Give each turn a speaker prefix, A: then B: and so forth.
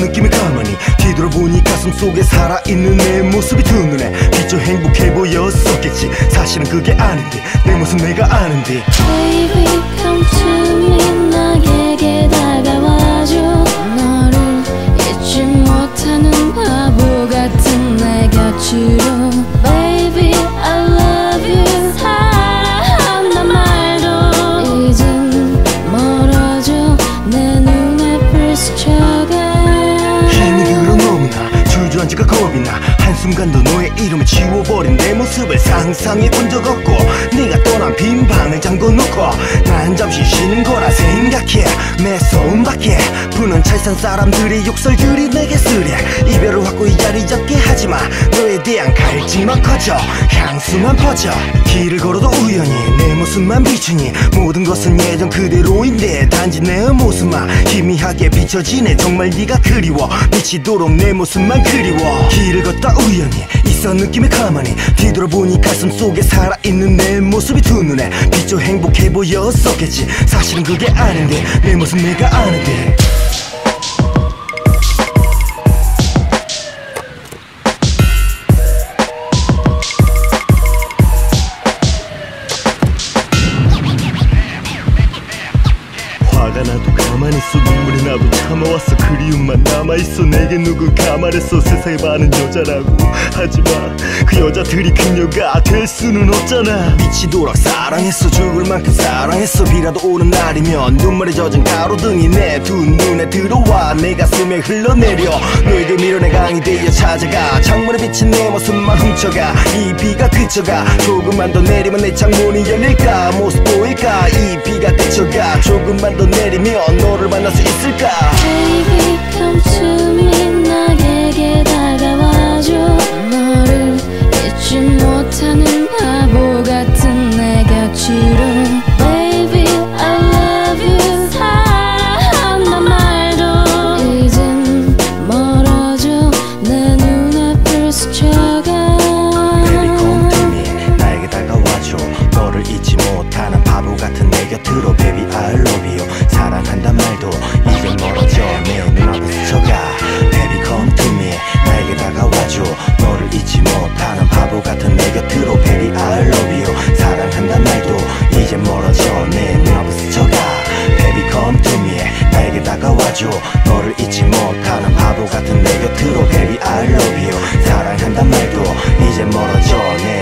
A: 느낌의 가만히 뒤돌아보니 가슴 속에 살아있는 내 모습이 두 눈에 비춰 행복해 보였었겠지. 사실은 그게 아닌데 내 모습 내가 아는데.
B: Baby come
A: 한순간도 너의 이름을 지워버린 내 모습을 상상해 본 적 없고 네가 떠난 빈 방을 잠궈 놓고 난 잠시 쉬는 거라 생각해. 내 손밖에 푸는 찰산 사람들의 욕설들이 내게 쓰레. 이별을 확고히 자리 잡게 하지마. 너에 대한 갈증만 커져. 향수만 퍼져. 길을 걸어도 우연히 내 모습만 비추니 모든 것은 예전 그대로인데 단지 내 모습만 희미하게 비춰지네. 정말 네가 그리워. 미치도록 내 모습만 그리워. 길을 걷다 우연히 있어 느낌이 가만히 뒤돌아보니 가슴 속에 살아있는 내 모습이 두 눈에 비춰 행복해 보였었겠지. 사실은 그게 아닌데 내 모습 내가 아는데 화가 나도 가만히 있어. 눈물이 나도 참아왔어. 그리움만 남아있어. 내게 누군 가만했어. 세상에 많은 여자라고. 하지마 그 여자들이 그녀가 될 수는 없잖아. 미치도록 사랑했어. 죽을 만큼 사랑했어. 비라도 오는 날이면 눈물에 젖은 가로등이 내 두 눈에 들어와 내 가슴에 흘러내려. 너에게 밀어내 강이 되어 찾아가. 창문에 비친 내 모습만 훔쳐가. 이 비가 그쳐가. 조금만 더 내리면 내 창문이 열릴까? 모습 보일까? 이 비가 그쳐가. 조금만 더 내리면 너를 만날 수 있을까?
B: Baby come to me 나에게 다가와줘. 너를 잊지 못하는 같은 내 곁으로 Baby I love you. 사랑한단 말도
A: 이제 멀어져. 내 눈앞에 스쳐가. Baby come to me. 나에게 다가와줘. 너를 잊지 못하는 바보 같은 내 곁으로 Baby I love you. 사랑한단 말도 이제 멀어져. 내